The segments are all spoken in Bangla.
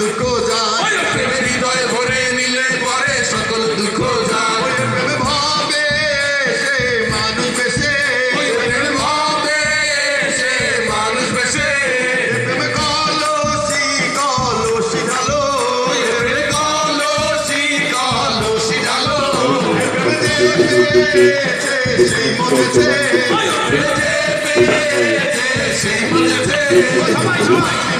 দুঃখ যায়। হৃদয়ে ভরে নিলে পরে সকল দুঃখ যায়। ভাবে সে মানুষ বেশে। ভাবে সে মানুষ বেশে। কলসি কলসি ঢালো। কলসি কলসি ঢালো। সেই মনেছে সেই মনেছে সবাই সবাই।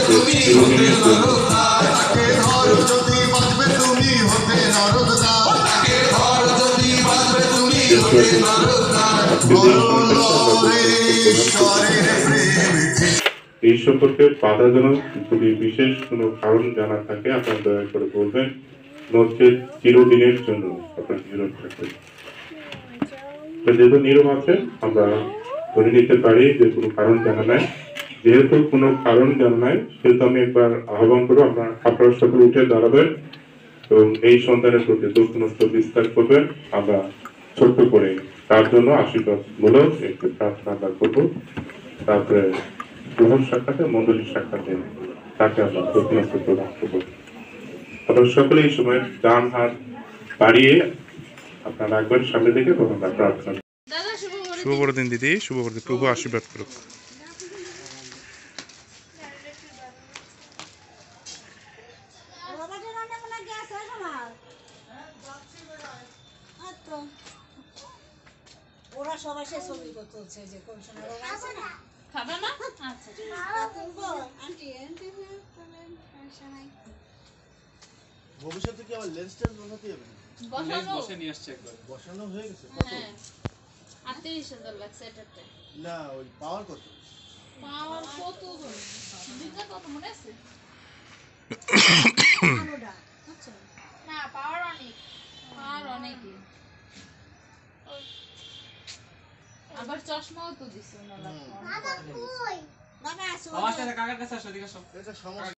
এই সম্পর্কে বাধাজনক যদি বিশেষ কোনো কারণ জানা থাকে, আপনার দয়া করে বলবেন। নচেত চিরদিনের জন্য আপনার নীরব থাকবেন। তো যেহেতু নীরব আছে, আমরা ধরে নিতে পারি যে কোনো কারণ জানা নাই। যেহেতু কোনো কারণ জানা নাই, সেহেতু আমি একবার আহ্বান করব, আপনার আপনারা সকলে উঠে দাঁড়াবেন এবং এই সন্তানের প্রতি দুঃখনষ্ট বিস্তার করবেন। আমরা ছোট্ট করে। তার জন্য আশীর্বাদ মূলক একটু প্রার্থনা আমরা করব। তারপরে প্রধান সাক্ষাতে মন্ডলীর সাক্ষাতে তাকে আমরা দুঃখনষ্ট প্রদান করব। আপনারা সকলে এই সময় ডান হাত বাড়িয়ে আপনার রাখবেন সামনে থেকে তখন আমরা প্রার্থনা দাদা শুভ বড়দিন দিদি শুভ বড়দিন প্রভু আশীর্বাদ করুক। রবার্টের রান্না হয় আচ্ছা। ওরা সবাই সে ছবি করতে হচ্ছে যে কোন সময় আছে না? খাবে না? আচ্ছা ঠিক আছে। তা আন্টি আন্টি ভবিষ্যতে কি আবার লেন্স টেন্স বসাতে হবে? বসানো বসে নিয়ে আসছে একবার। বসানো হয়ে গেছে? কত? হ্যাঁ আটত্রিশ হাজার লাগছে এটাতে না ওই পাওয়ার কত? পাওয়ার কত দিতে কত মনে আছে? না পাওয়ার অনেক। পাওয়ার অনেকই। আবার চশমাও তো দিছে না বাবা আসো আমার সাথে কাকার কাছে আসো এদিকে আসো। এটা সমস্যা।